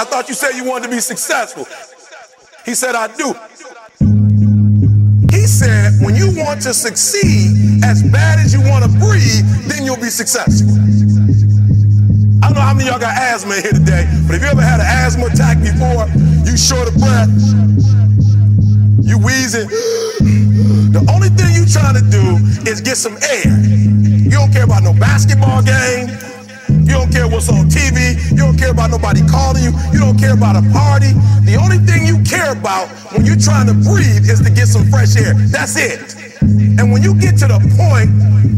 I thought you said you wanted to be successful. He said, I do. He said, when you want to succeed as bad as you want to breathe, then you'll be successful. I don't know how many y'all got asthma here today, but if you ever had an asthma attack before, you short of breath, you wheezing, the only thing you trying to do is get some air. You don't care about no basketball game. You don't care what's on TV. You don't care about nobody calling you. You don't care about a party. The only thing you care about when you're trying to breathe is to get some fresh air. That's it. And when you get to the point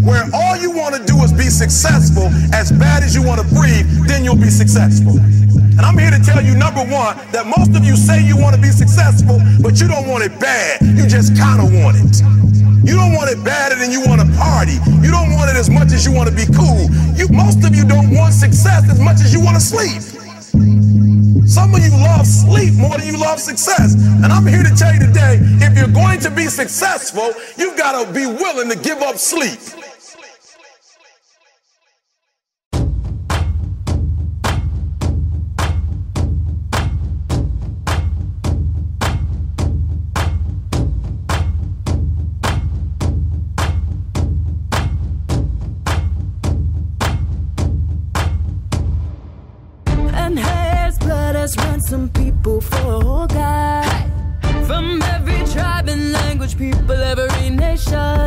where all you want to do is be successful as bad as you want to breathe, then you'll be successful. And I'm here to tell you, number one, that most of you say you want to be successful, but you don't want it bad. You just kind of want it. You don't want it badder than you want to party. You don't want it as much as you want to be cool. You, most of you don't want success as much as you want to sleep. Some of you love sleep more than you love success. And I'm here to tell you today, if you're going to be successful, you've got to be willing to give up sleep. Every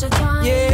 Yeah.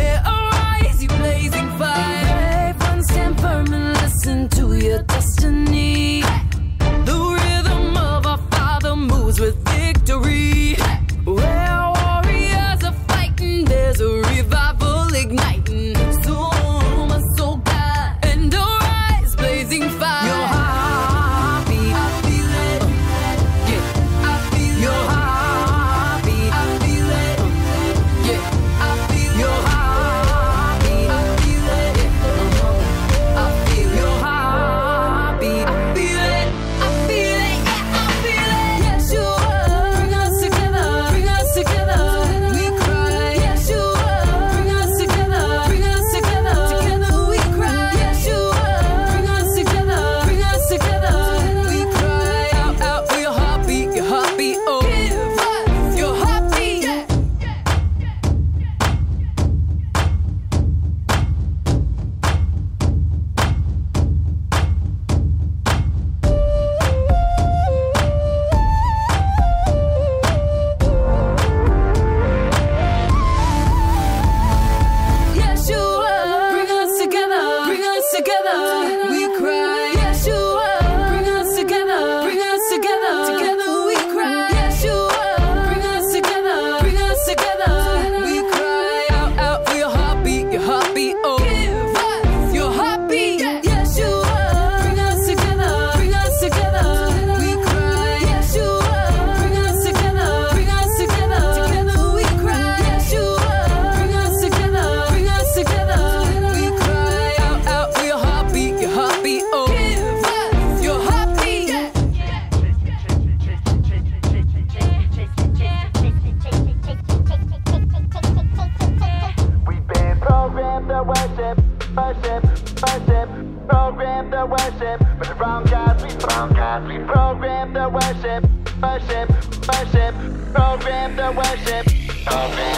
Worship, worship, worship, program the worship, program